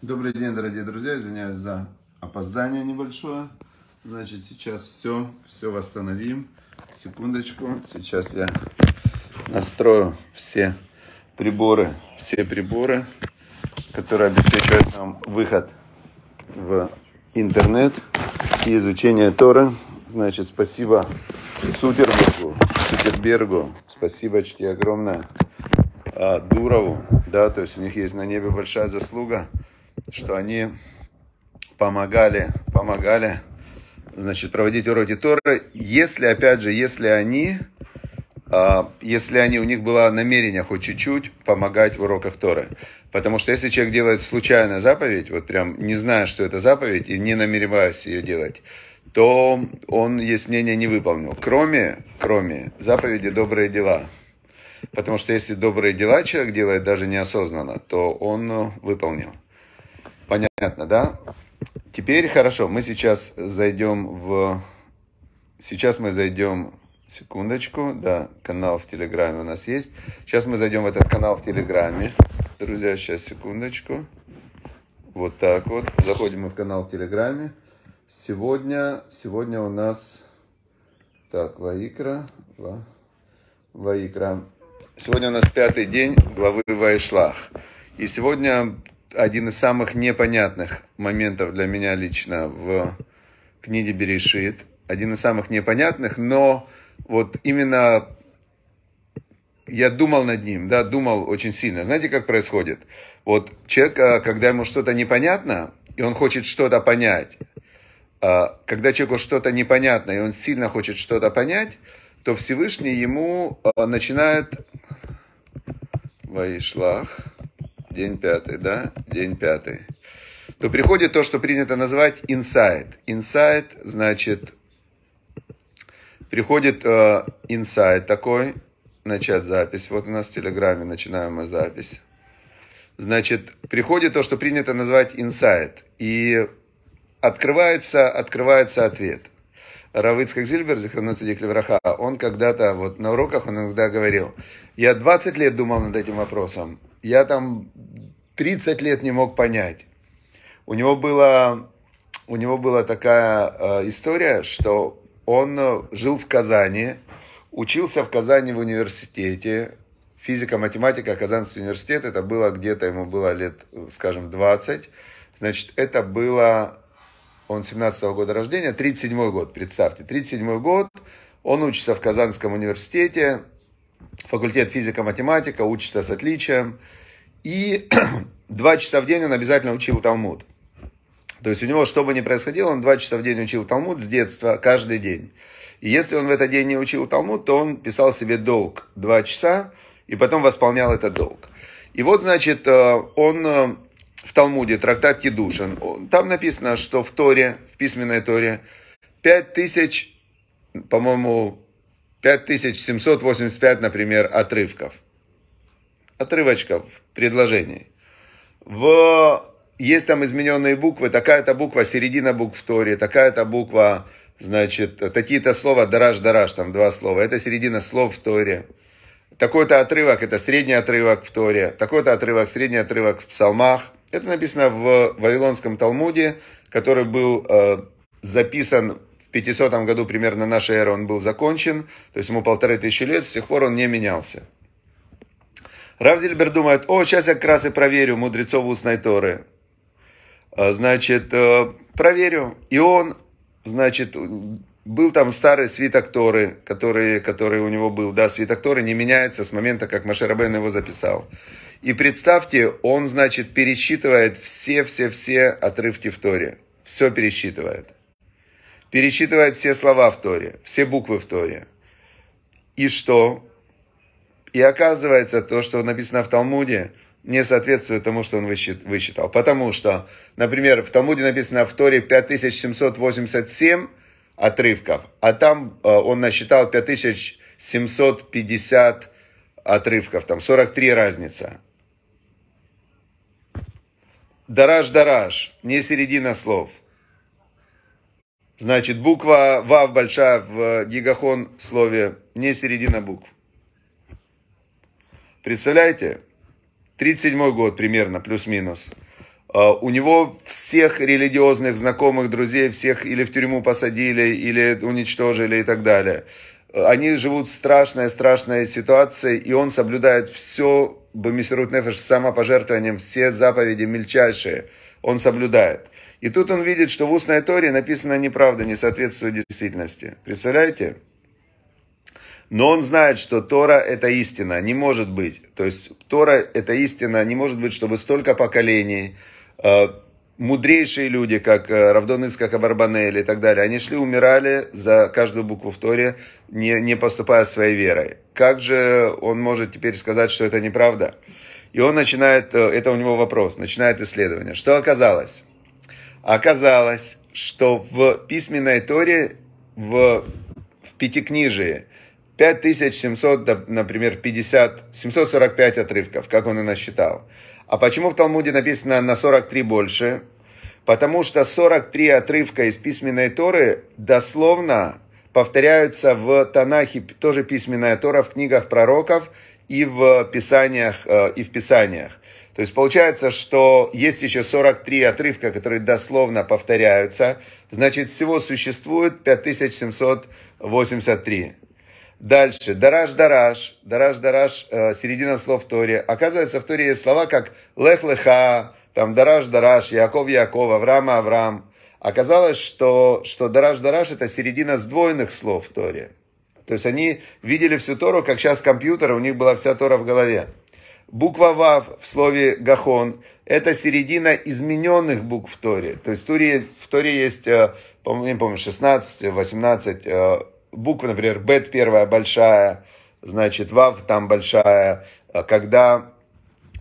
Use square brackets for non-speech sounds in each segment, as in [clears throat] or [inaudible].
Добрый день, дорогие друзья. Извиняюсь за опоздание небольшое. Значит, сейчас все, все восстановим. Секундочку. Сейчас я настрою все приборы, все приборы, которые обеспечивают нам выход в интернет и изучение Торы. Значит, спасибо Сутербергу, Сутербергу, спасибо чти огромное а, Дурову, да, то есть у них есть на небе большая заслуга что они помогали, помогали, значит, проводить уроки Торы, если, опять же, если они, а, если они, у них было намерение хоть чуть-чуть помогать в уроках Торы. Потому что если человек делает случайно заповедь, вот прям не зная, что это заповедь, и не намереваясь ее делать, то он, есть мнение, не выполнил. Кроме, кроме заповеди «добрые дела». Потому что если добрые дела человек делает даже неосознанно, то он выполнил. Понятно, да? Теперь хорошо, мы сейчас зайдем в... Сейчас мы зайдем... Секундочку, да, канал в Телеграме у нас есть. Сейчас мы зайдем в этот канал в Телеграме. Друзья, сейчас секундочку. Вот так вот. Заходим мы в канал в Телеграме. Сегодня, сегодня у нас... Так, Ваикра. Ва, Ваикра. Сегодня у нас пятый день главы Вайшлах. И сегодня один из самых непонятных моментов для меня лично в книге Берешит. Один из самых непонятных, но вот именно я думал над ним, да, думал очень сильно. Знаете, как происходит? Вот человек, а, когда ему что-то непонятно, и он хочет что-то понять, а, когда человеку что-то непонятно, и он сильно хочет что-то понять, то Всевышний ему а, начинает Ваишлах, день пятый, да, день пятый, то приходит то, что принято называть инсайт. Инсайт, значит, приходит э, инсайт такой, начать запись. Вот у нас в Телеграме начинаем мы запись. Значит, приходит то, что принято называть инсайт. И открывается, открывается ответ. Равыцкак Зильбер, Захарнуцидик Левраха, он когда-то вот на уроках, он иногда говорил, я 20 лет думал над этим вопросом, я там 30 лет не мог понять. У него была, у него была такая э, история, что он э, жил в Казани, учился в Казани в университете, физика, математика, Казанский университет, это было где-то, ему было лет, скажем, 20. Значит, это было, он 17 -го года рождения, 37 год, представьте, 37 год, он учится в Казанском университете, факультет физика-математика, учится с отличием. И [clears throat] два часа в день он обязательно учил Талмуд. То есть у него, что бы ни происходило, он два часа в день учил Талмуд с детства, каждый день. И если он в этот день не учил Талмуд, то он писал себе долг два часа, и потом восполнял этот долг. И вот, значит, э, он э, в Талмуде, трактат Кедушин, там написано, что в Торе, в письменной Торе, пять тысяч, по-моему, 5785, например, отрывков. Отрывочков, предложений. В... Есть там измененные буквы, такая-то буква, середина букв в Торе, такая-то буква, значит, такие-то слова, дараж-дараж, там два слова, это середина слов в Торе. Такой-то отрывок, это средний отрывок в Торе, такой-то отрывок, средний отрывок в псалмах. Это написано в Вавилонском Талмуде, который был э, записан 500 году примерно нашей эры он был закончен, то есть ему полторы тысячи лет, с тех пор он не менялся. Рав Зильбер думает, о, сейчас я как раз и проверю мудрецов устной Торы. А, значит, э, проверю. И он, значит, был там старый свиток Торы, который, который у него был. Да, свиток Торы не меняется с момента, как Машерабен его записал. И представьте, он, значит, пересчитывает все-все-все отрывки в Торе. Все пересчитывает перечитывает все слова в Торе, все буквы в Торе. И что? И оказывается, то, что написано в Талмуде, не соответствует тому, что он высчитал. Потому что, например, в Талмуде написано в Торе 5787 отрывков, а там э, он насчитал 5750 отрывков, там 43 разница. Дараж-дараж, не середина слов – Значит, буква Вав большая в гигахон слове, не середина букв. Представляете? 37 год примерно, плюс-минус. у него всех религиозных знакомых, друзей, всех или в тюрьму посадили, или уничтожили и так далее. Они живут в страшной, страшной ситуации, и он соблюдает все, бамисерут нефеш, самопожертвованием, все заповеди мельчайшие, он соблюдает. И тут он видит, что в устной Торе написано неправда, не соответствует действительности. Представляете? Но он знает, что Тора это истина, не может быть. То есть Тора это истина, не может быть, чтобы столько поколений, э, мудрейшие люди, как э, Равдон Ицкак Абарбанель и так далее, они шли, умирали за каждую букву в Торе, не, не поступая своей верой. Как же он может теперь сказать, что это неправда? И он начинает, э, это у него вопрос, начинает исследование. Что оказалось? Оказалось, что в письменной Торе, в, в Пятикнижии, 5700, например, 50, 745 отрывков, как он и насчитал. А почему в Талмуде написано на 43 больше? Потому что 43 отрывка из письменной Торы дословно повторяются в Танахе, тоже письменная Тора, в книгах пророков и в писаниях, э, и в писаниях. То есть получается, что есть еще 43 отрывка, которые дословно повторяются. Значит, всего существует 5783. Дальше. Дараш, дараш. Дараш, дараш. Э, середина слов в Торе. Оказывается, в Торе есть слова как лех, леха, там дараш, дараш, Яков, Яков, Авраам, Авраам. Оказалось, что, что дараш, дараш это середина сдвоенных слов в Торе. То есть они видели всю Тору, как сейчас компьютер, у них была вся Тора в голове. Буква Вав в слове Гахон – это середина измененных букв в Торе. То есть в Торе, в Торе есть, э, не помню, 16, 18 буква, например, бет первая большая, значит, вав там большая, а когда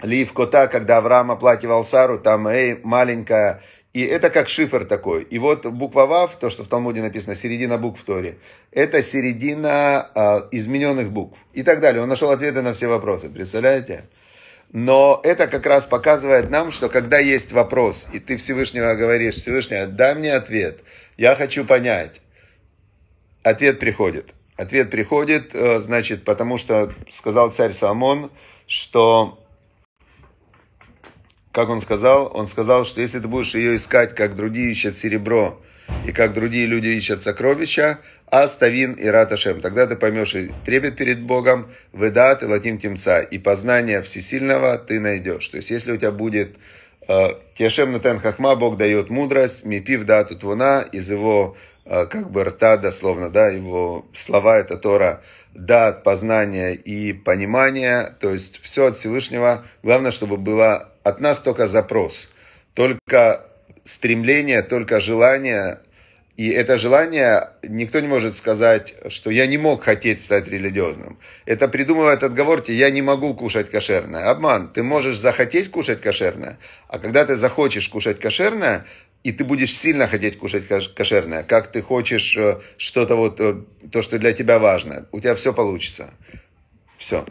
лив кота, когда Авраам оплакивал Сару, там эй маленькая, и это как шифр такой. И вот буква Вав, то, что в Талмуде написано, середина букв в Торе, это середина э, измененных букв и так далее. Он нашел ответы на все вопросы, представляете? Но это как раз показывает нам, что когда есть вопрос, и ты Всевышнего говоришь, Всевышний, дай мне ответ, я хочу понять, ответ приходит. Ответ приходит, э, значит, потому что сказал царь Соломон, что, как он сказал, он сказал, что если ты будешь ее искать, как другие ищут серебро, и как другие люди ищут сокровища, Аставин и Раташем. Тогда ты поймешь и трепет перед Богом, выдат и латим темца, и познание всесильного ты найдешь. То есть, если у тебя будет э, Кешем Натен Хахма, Бог дает мудрость, мипив дату твуна, из его Э, как бы рта дословно, да, его слова это Тора, да, познания и понимания, то есть все от Всевышнего, главное, чтобы было от нас только запрос, только стремление, только желание, и это желание, никто не может сказать, что я не мог хотеть стать религиозным. Это придумывает отговорки, я не могу кушать кошерное. Обман, ты можешь захотеть кушать кошерное, а когда ты захочешь кушать кошерное, и ты будешь сильно хотеть кушать кошерное, как ты хочешь э, что-то вот, э, то, что для тебя важно, у тебя все получится. Все.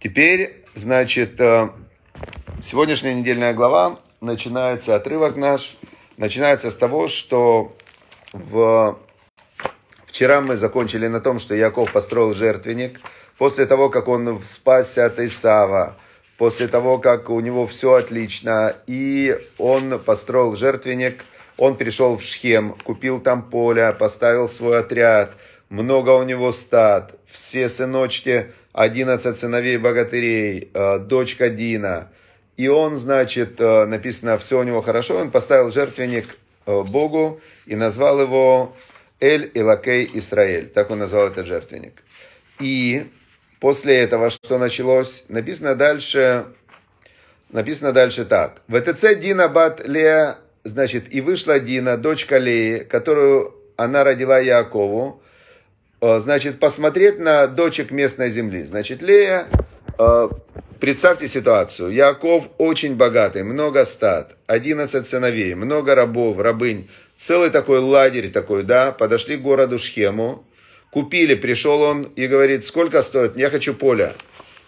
Теперь, значит, э, сегодняшняя недельная глава, начинается отрывок наш, начинается с того, что в... вчера мы закончили на том, что Яков построил жертвенник, после того, как он спасся от Исава, после того, как у него все отлично, и он построил жертвенник, он пришел в Шхем, купил там поле, поставил свой отряд, много у него стад, все сыночки, 11 сыновей богатырей, э, дочка Дина. И он, значит, э, написано, все у него хорошо, он поставил жертвенник Богу и назвал его Эль Илакей Исраэль. Так он назвал этот жертвенник. И После этого что началось? Написано дальше, написано дальше так. ВТЦ Дина Бат Лея, значит, и вышла Дина, дочка Леи, которую она родила Якову, э, значит, посмотреть на дочек местной земли. Значит, Лея, э, представьте ситуацию. Яков очень богатый, много стад, 11 сыновей, много рабов, рабынь, целый такой лагерь такой, да, подошли к городу Шхему, Купили, пришел он и говорит, сколько стоит? Я хочу поле.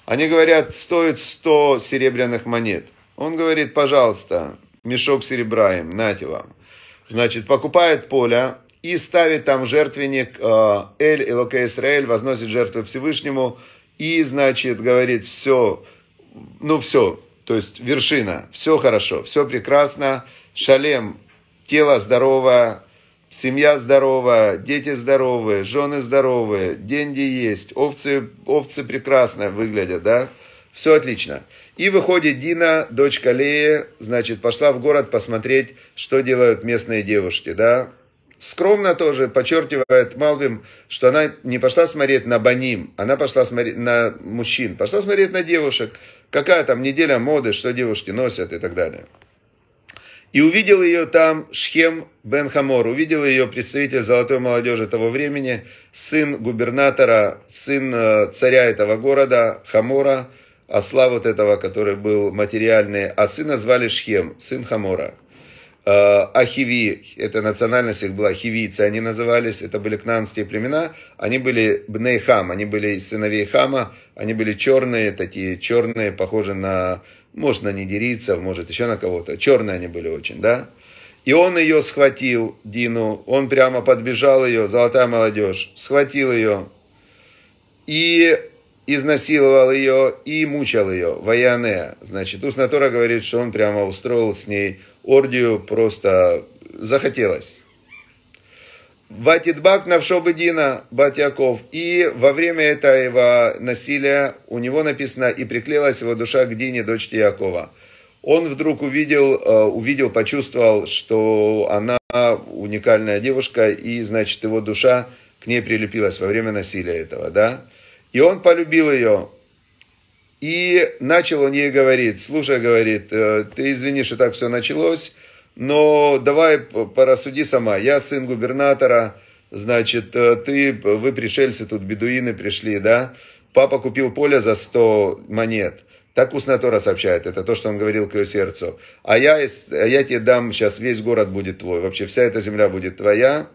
Они говорят, стоит 100 серебряных монет. Он говорит, пожалуйста, мешок серебра им, нате вам. Значит, покупает поле и ставит там жертвенник э, Эль и Локе Исраэль, возносит жертву Всевышнему и, значит, говорит, все, ну все, то есть вершина, все хорошо, все прекрасно, шалем, тело здоровое, семья здоровая, дети здоровые, жены здоровые, деньги есть, овцы, овцы прекрасно выглядят, да, все отлично. И выходит Дина, дочь Калея, значит, пошла в город посмотреть, что делают местные девушки, да. Скромно тоже подчеркивает Малвим, что она не пошла смотреть на баним, она пошла смотреть на мужчин, пошла смотреть на девушек, какая там неделя моды, что девушки носят и так далее. И увидел ее там Шхем бен Хамор, увидел ее представитель золотой молодежи того времени, сын губернатора, сын э, царя этого города, Хамора, осла вот этого, который был материальный, а сына звали Шхем, сын Хамора. Э, Ахиви, это национальность их была, хивийцы они назывались, это были кнанские племена, они были бней Хам, они были сыновей Хама, они были черные, такие черные, похожи на, может, на нидерийцев, может, еще на кого-то, черные они были очень, да. И он ее схватил, Дину, он прямо подбежал ее, золотая молодежь, схватил ее, и изнасиловал ее и мучил ее, вояне. Значит, Уснатора говорит, что он прямо устроил с ней ордию, просто захотелось. Ватидбак Навшобедина Батьяков. И во время этого насилия у него написано, и приклеилась его душа к Дине, дочке Якова. Он вдруг увидел, э, увидел, почувствовал, что она уникальная девушка, и, значит, его душа к ней прилепилась во время насилия этого, да. И он полюбил ее. И начал он ей говорить, слушай, говорит, «Э, ты извини, что так все началось, но давай порассуди сама. Я сын губернатора, значит, э, ты, вы пришельцы, тут бедуины пришли, да? Папа купил поле за 100 монет. Так Уснатора сообщает, это то, что он говорил к ее сердцу. А я, я тебе дам, сейчас весь город будет твой, вообще вся эта земля будет твоя.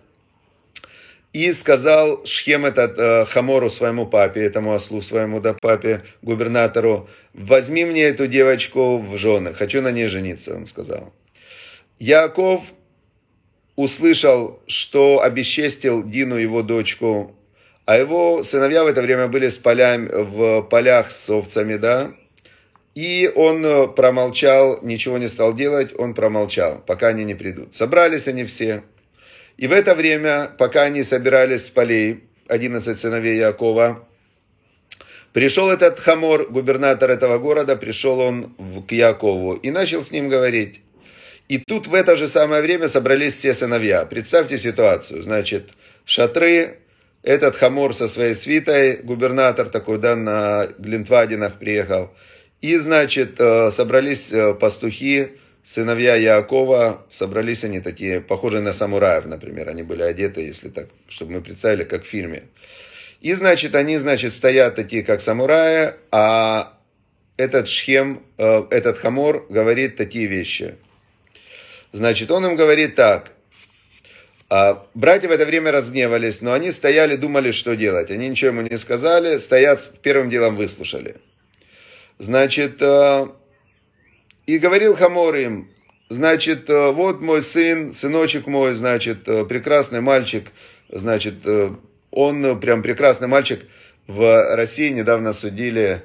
И сказал Шхем этот э, Хамору своему папе, этому ослу своему да папе, губернатору, возьми мне эту девочку в жены, хочу на ней жениться, он сказал. Яков услышал, что обесчестил Дину, его дочку, а его сыновья в это время были с полями, в полях с овцами, да, и он э, промолчал, ничего не стал делать, он промолчал, пока они не придут. Собрались они все, и в это время, пока они собирались с полей, 11 сыновей Якова, пришел этот Хамор, губернатор этого города, пришел он к Якову и начал с ним говорить. И тут в это же самое время собрались все сыновья. Представьте ситуацию. Значит, шатры, этот Хамор со своей свитой, губернатор такой, да, на Гелендвагенах приехал. И, значит, э, собрались э, пастухи, сыновья Яакова, собрались они такие, похожие на самураев, например. Они были одеты, если так, чтобы мы представили, как в фильме. И, значит, они, значит, стоят такие, как самураи, а этот Шхем, э, этот Хамор говорит такие вещи. Значит, он им говорит так. А братья в это время разгневались, но они стояли, думали, что делать. Они ничего ему не сказали, стоят, первым делом выслушали. Значит, э, и говорил Хамор им, значит, э, вот мой сын, сыночек мой, значит, э, прекрасный мальчик, значит, э, он прям прекрасный мальчик. В России недавно судили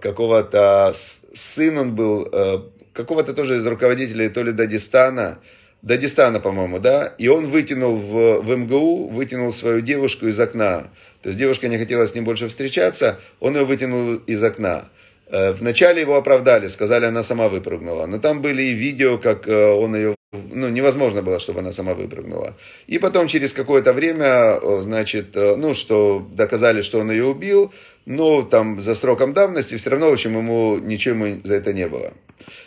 какого-то, сын он был, какого-то тоже из руководителей то ли Дагестана, Дагестана, по-моему, да, и он вытянул в, в МГУ, вытянул свою девушку из окна. То есть девушка не хотела с ним больше встречаться, он ее вытянул из окна. Э, вначале его оправдали, сказали, она сама выпрыгнула. Но там были и видео, как э, он ее... Ну, невозможно было, чтобы она сама выпрыгнула. И потом через какое-то время, э, значит, ну, что доказали, что он ее убил, но там за сроком давности, все равно, в общем, ему ничего ему за это не было.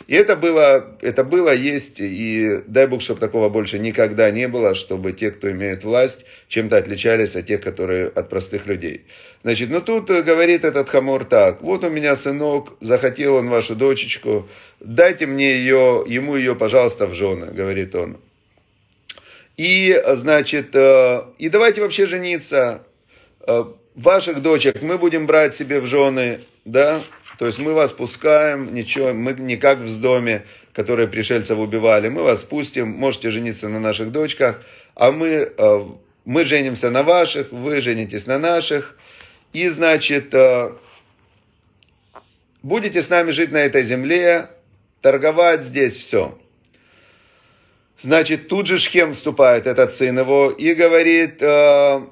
И это было, это было, есть, и дай Бог, чтобы такого больше никогда не было, чтобы те, кто имеет власть, чем-то отличались от тех, которые от простых людей. Значит, ну тут э, говорит этот хамор так, вот у меня сынок, захотел он вашу дочечку, дайте мне ее, ему ее, пожалуйста, в жены, говорит он. И, значит, э, и давайте вообще жениться, э, ваших дочек мы будем брать себе в жены, да, то есть мы вас пускаем, ничего, мы не как в доме, которые пришельцев убивали, мы вас пустим, можете жениться на наших дочках, а мы, э, мы женимся на ваших, вы женитесь на наших, и, значит, э, будете с нами жить на этой земле, торговать здесь, все. Значит, тут же Шхем вступает, этот сын его, и говорит э,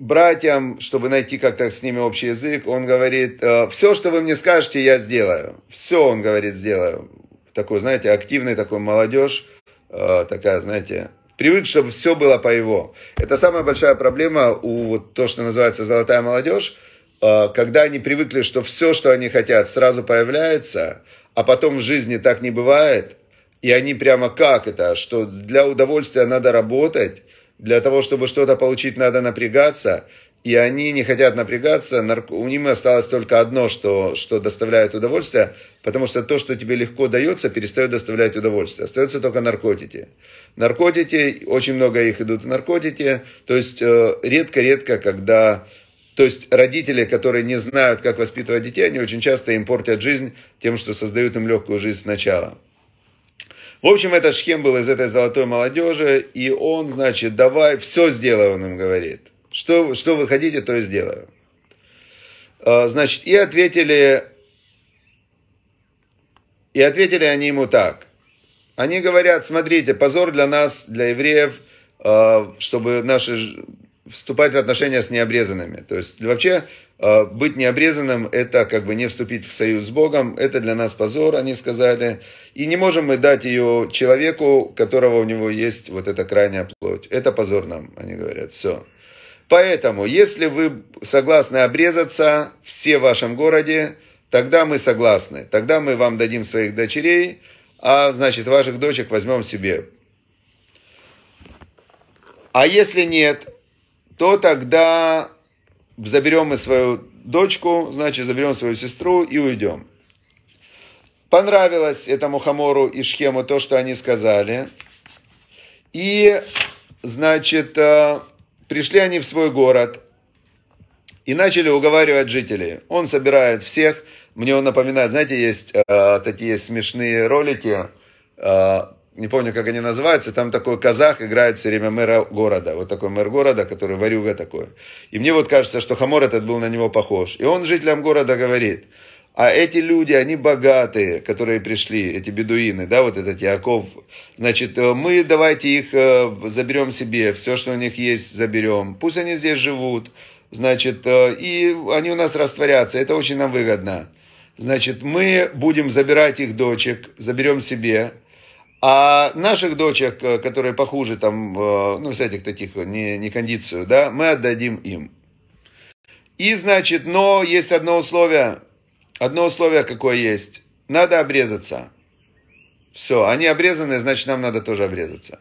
братьям, чтобы найти как-то с ними общий язык, он говорит, э, все, что вы мне скажете, я сделаю. Все, он говорит, сделаю. Такой, знаете, активный такой молодежь, э, такая, знаете, привык, чтобы все было по его. Это самая большая проблема у вот то, что называется золотая молодежь, э, когда они привыкли, что все, что они хотят, сразу появляется, а потом в жизни так не бывает, и они прямо как это, что для удовольствия надо работать, для того, чтобы что-то получить, надо напрягаться, и они не хотят напрягаться, у них осталось только одно, что, что доставляет удовольствие, потому что то, что тебе легко дается, перестает доставлять удовольствие. Остаются только наркотики. Наркотики, очень много их идут в наркотики, то есть э, редко-редко, когда то есть родители, которые не знают, как воспитывать детей, они очень часто им портят жизнь тем, что создают им легкую жизнь сначала. В общем, этот Шхем был из этой золотой молодежи, и он, значит, давай, все сделай, он им говорит. Что, что вы хотите, то и сделаю. А, значит, и ответили, и ответили они ему так. Они говорят, смотрите, позор для нас, для евреев, а, чтобы наши вступать в отношения с необрезанными. То есть вообще э, быть необрезанным – это как бы не вступить в союз с Богом, это для нас позор, они сказали. И не можем мы дать ее человеку, которого у него есть вот эта крайняя плоть. Это позор нам, они говорят, все. Поэтому, если вы согласны обрезаться, все в вашем городе, тогда мы согласны. Тогда мы вам дадим своих дочерей, а значит ваших дочек возьмем себе. А если нет, то тогда заберем мы свою дочку, значит, заберем свою сестру и уйдем. Понравилось этому Хамору и Шхему то, что они сказали. И, значит, э, пришли они в свой город и начали уговаривать жителей. Он собирает всех. Мне он напоминает, знаете, есть э, такие смешные ролики, э, не помню, как они называются, там такой казах играет все время мэра города, вот такой мэр города, который варюга такой. И мне вот кажется, что Хамор этот был на него похож. И он жителям города говорит, а эти люди, они богатые, которые пришли, эти бедуины, да, вот этот Яков, значит, э, мы давайте их э, заберем себе, все, что у них есть, заберем. Пусть они здесь живут, значит, э, и они у нас растворятся, это очень нам выгодно. Значит, мы будем забирать их дочек, заберем себе, а наших дочек, э, которые похуже, там, э, ну, всяких таких, не, не кондицию, да, мы отдадим им. И, значит, но есть одно условие. Одно условие какое есть. Надо обрезаться. Все, они обрезаны, значит, нам надо тоже обрезаться.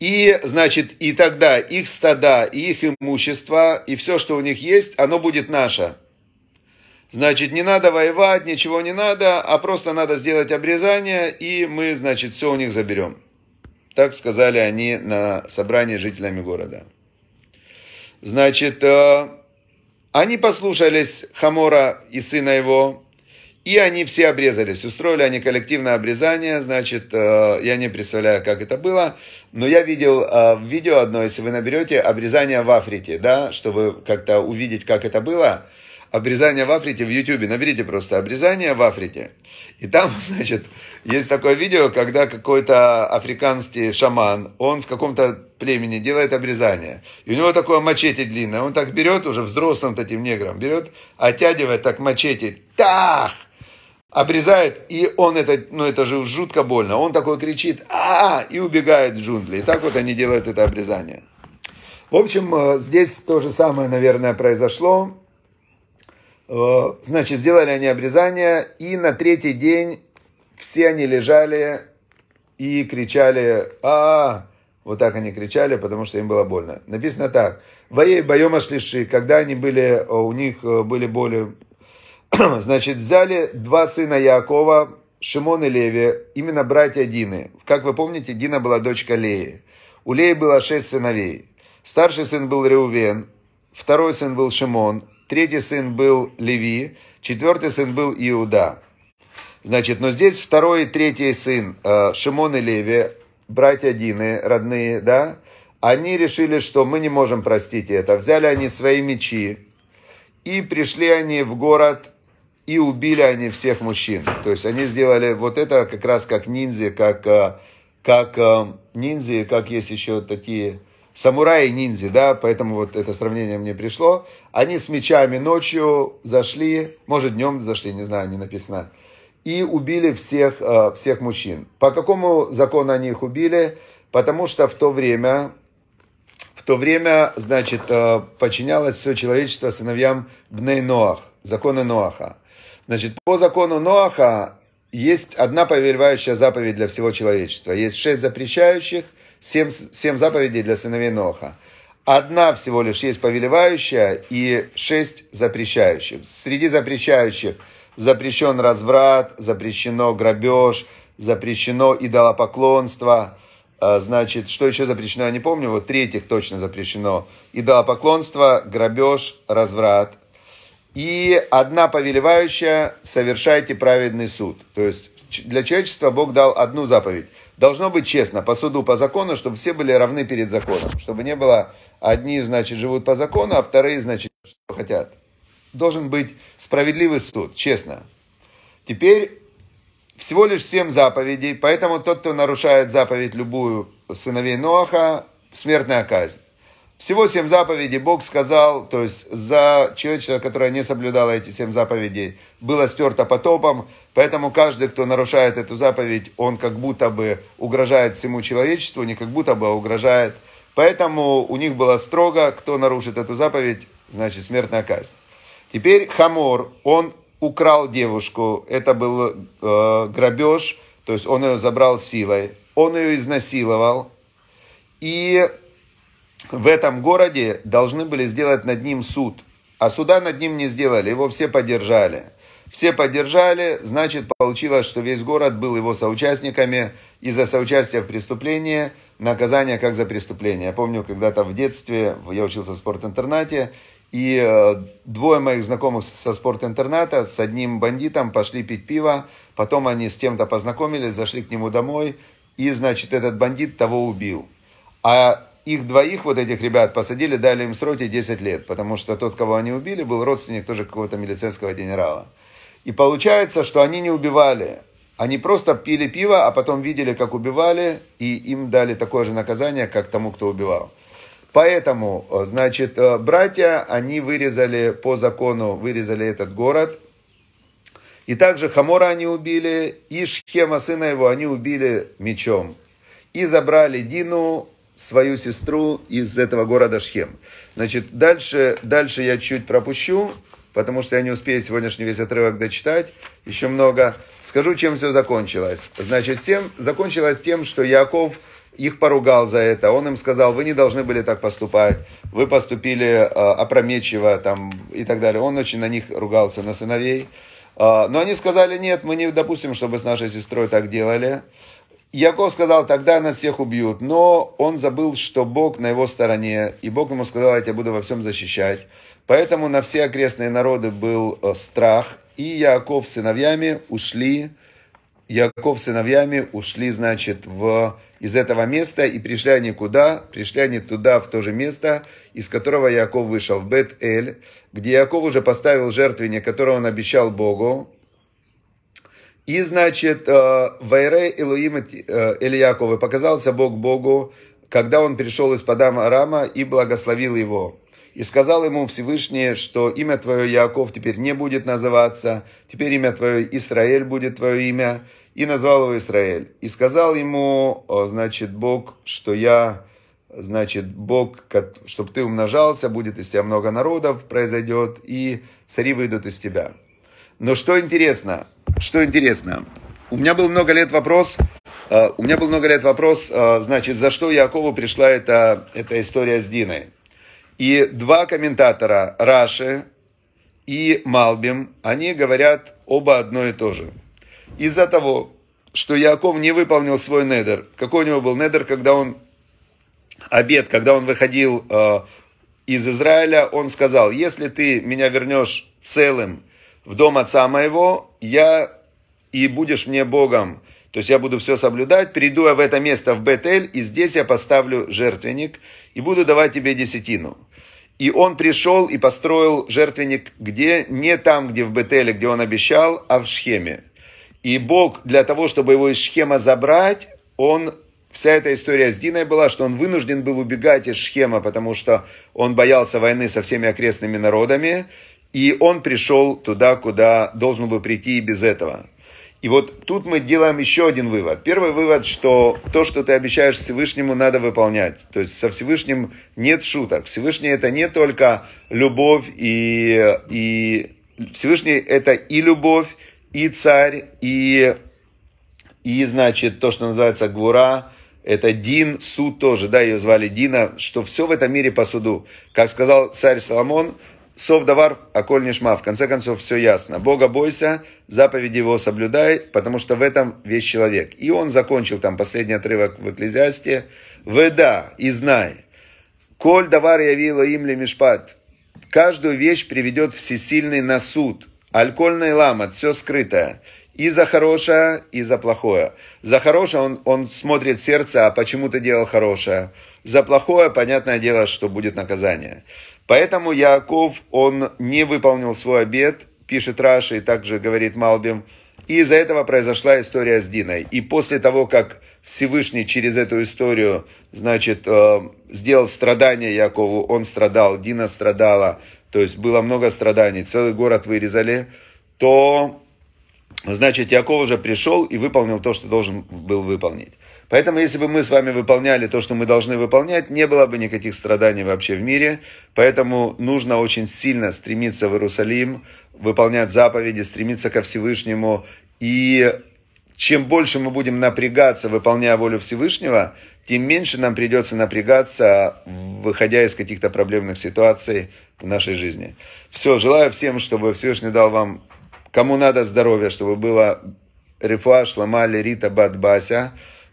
И, значит, и тогда их стада, и их имущество, и все, что у них есть, оно будет наше. Значит, не надо воевать, ничего не надо, а просто надо сделать обрезание, и мы, значит, все у них заберем. Так сказали они на собрании жителями города. Значит, э, они послушались Хамора и сына его, и они все обрезались. Устроили они коллективное обрезание, значит, э, я не представляю, как это было, но я видел э, видео одно, если вы наберете, обрезание в Африке, да, чтобы как-то увидеть, как это было – обрезание в Африке в Ютубе. Наберите просто обрезание в Африке. И там, [laughs] значит, есть такое видео, когда какой-то африканский шаман, он в каком-то племени делает обрезание. И у него такое мачете длинное. Он так берет уже взрослым таким негром, берет, оттягивает так мачете. Тах! Обрезает, и он это, ну это же жутко больно. Он такой кричит, а, и убегает в джунгли. И так вот они делают это обрезание. В общем, э, здесь то же самое, наверное, произошло. Э, значит, сделали они обрезание, и на третий день все они лежали и кричали «А!», вот так они кричали, потому что им было больно. Написано так. Воей боема шлиши, когда они были, э, у них э, были боли, [clears throat] значит, взяли два сына Якова, Шимон и Леви, именно братья Дины. Как вы помните, Дина была дочка Леи. У Леи было шесть сыновей. Старший сын был Реувен, второй сын был Шимон, третий сын был Леви, четвертый сын был Иуда. Значит, но здесь второй и третий сын, э, Шимон и Леви, братья Дины, родные, да, они решили, что мы не можем простить это. Взяли они свои мечи, и пришли они в город, и убили они всех мужчин. То есть они сделали вот это как раз как ниндзя, как, э, как э, ниндзя, как есть еще такие самураи ниндзя, да, поэтому вот это сравнение мне пришло. Они с мечами ночью зашли, может днем зашли, не знаю, не написано, и убили всех, э, всех мужчин. По какому закону они их убили? Потому что в то время, в то время, значит, подчинялось все человечество сыновьям Бней Ноах, законы Ноаха. Значит, по закону Ноаха есть одна повелевающая заповедь для всего человечества. Есть шесть запрещающих, семь, семь заповедей для сыновей Ноаха. Одна всего лишь есть повелевающая и шесть запрещающих. Среди запрещающих запрещен разврат, запрещено грабеж, запрещено идолопоклонство. А, значит, что еще запрещено, я не помню. Вот третьих точно запрещено. Идолопоклонство, грабеж, разврат. И одна повелевающая – совершайте праведный суд. То есть для человечества Бог дал одну заповедь. Должно быть честно, по суду, по закону, чтобы все были равны перед законом. Чтобы не было одни, значит, живут по закону, а вторые, значит, что хотят. Должен быть справедливый суд, честно. Теперь всего лишь семь заповедей, поэтому тот, кто нарушает заповедь любую сыновей Ноаха, смертная казнь. Всего семь заповедей Бог сказал, то есть за человечество, которое не соблюдало эти семь заповедей, было стерто потопом, поэтому каждый, кто нарушает эту заповедь, он как будто бы угрожает всему человечеству, не как будто бы, а угрожает. Поэтому у них было строго, кто нарушит эту заповедь, значит смертная казнь. Теперь Хамор, он украл девушку, это был э, грабеж, то есть он ее забрал силой, он ее изнасиловал, и в этом городе должны были сделать над ним суд. А суда над ним не сделали, его все поддержали. Все поддержали, значит, получилось, что весь город был его соучастниками. И за соучастие в преступлении наказание как за преступление. Я помню, когда-то в детстве, я учился в спортинтернате, и э, двое моих знакомых со спортинтерната с одним бандитом пошли пить пиво, потом они с кем-то познакомились, зашли к нему домой, и, значит, этот бандит того убил. А их двоих, вот этих ребят, посадили, дали им сроки 10 лет, потому что тот, кого они убили, был родственник тоже какого-то милицейского генерала. И получается, что они не убивали, они просто пили пиво, а потом видели, как убивали, и им дали такое же наказание, как тому, кто убивал. Поэтому, значит, э, братья, они вырезали по закону, вырезали этот город. И также Хамора они убили, и Шхема, сына его, они убили мечом. И забрали Дину, свою сестру из этого города Шхем. Значит, дальше, дальше я чуть пропущу, потому что я не успею сегодняшний весь отрывок дочитать, еще много. Скажу, чем все закончилось. Значит, всем закончилось тем, что Яков их поругал за это. Он им сказал, вы не должны были так поступать, вы поступили э, опрометчиво там, и так далее. Он очень на них ругался, на сыновей. Э, но они сказали, нет, мы не допустим, чтобы с нашей сестрой так делали. Яков сказал, тогда нас всех убьют. Но он забыл, что Бог на его стороне. И Бог ему сказал, я тебя буду во всем защищать. Поэтому на все окрестные народы был э, страх. И Яков с сыновьями ушли. Яков с сыновьями ушли, значит, в, из этого места. И пришли они куда? Пришли они туда, в то же место, из которого Яков вышел, в Бет-Эль, где Яков уже поставил жертвенник, который он обещал Богу. И, значит, э, Вайре Илуим Ильякову показался Бог Богу, когда он пришел из Падама Арама и благословил его. И сказал ему Всевышний, что имя твое Яков теперь не будет называться, теперь имя твое Израиль будет твое имя, и назвал его Израиль. И сказал ему, значит, Бог, что я, значит, Бог, чтобы ты умножался, будет из тебя много народов, произойдет, и цари выйдут из тебя. Но что интересно, что интересно, у меня был много лет вопрос, uh, у меня был много лет вопрос, uh, значит, за что Якову пришла эта, эта история с Диной. И два комментатора, Раши и Малбим, они говорят оба одно и то же. Из-за того, что Яков не выполнил свой недер. Какой у него был недер, когда он обед, когда он выходил э, из Израиля, он сказал, если ты меня вернешь целым в дом отца моего, я и будешь мне Богом. То есть я буду все соблюдать, приду я в это место, в Бетель, и здесь я поставлю жертвенник, и буду давать тебе десятину. И он пришел и построил жертвенник где? Не там, где в Бетеле, где он обещал, а в Шхеме. И Бог для того, чтобы его из Шхема забрать, он вся эта история с Диной была, что он вынужден был убегать из Шхема, потому что он боялся войны со всеми окрестными народами, и он пришел туда, куда должен был прийти и без этого. И вот тут мы делаем еще один вывод. Первый вывод, что то, что ты обещаешь Всевышнему, надо выполнять. То есть со Всевышним нет шуток. Всевышний это не только любовь и, и Всевышний это и любовь, и царь, и, и значит то, что называется гвура, это Дин, суд тоже, да, ее звали Дина, что все в этом мире по суду. Как сказал царь Соломон, Сов давар, а коль нишма. В конце концов, все ясно. Бога бойся, заповеди его соблюдай, потому что в этом весь человек. И он закончил там последний отрывок в Экклезиасте. Веда и знай. Коль давар явила им ли мишпат. Каждую вещь приведет всесильный на суд. Алькольный ламат, все скрытое. И за хорошее, и за плохое. За хорошее он, он смотрит сердце, а почему ты делал хорошее. За плохое, понятное дело, что будет наказание. Поэтому Яков, он не выполнил свой обет, пишет Раши и также говорит Малбим. И из-за этого произошла история с Диной. И после того, как Всевышний через эту историю, значит, э, сделал страдания Якову, он страдал, Дина страдала, то есть было много страданий, целый город вырезали, то, значит, Яков уже пришел и выполнил то, что должен был выполнить. Поэтому, если бы мы с вами выполняли то, что мы должны выполнять, не было бы никаких страданий вообще в мире. Поэтому нужно очень сильно стремиться в Иерусалим, выполнять заповеди, стремиться ко Всевышнему. И чем больше мы будем напрягаться, выполняя волю Всевышнего, тем меньше нам придется напрягаться, выходя из каких-то проблемных ситуаций в нашей жизни. Все, желаю всем, чтобы Всевышний дал вам, кому надо здоровья, чтобы было рифуа, шламали, рита, бат,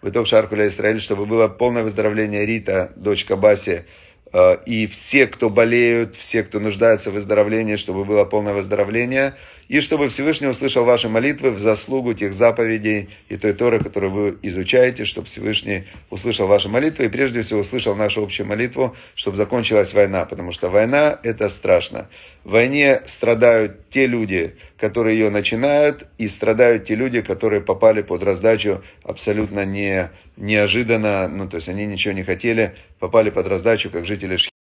Быток Шаркуля Израиль, чтобы было полное выздоровление Рита, дочка Баси, э, и все, кто болеют, все, кто нуждается в выздоровлении, чтобы было полное выздоровление и чтобы Всевышний услышал ваши молитвы в заслугу тех заповедей и той Торы, которую вы изучаете, чтобы Всевышний услышал ваши молитвы и прежде всего услышал нашу общую молитву, чтобы закончилась война, потому что война – это страшно. В войне страдают те люди, которые ее начинают, и страдают те люди, которые попали под раздачу абсолютно не, неожиданно, ну то есть они ничего не хотели, попали под раздачу, как жители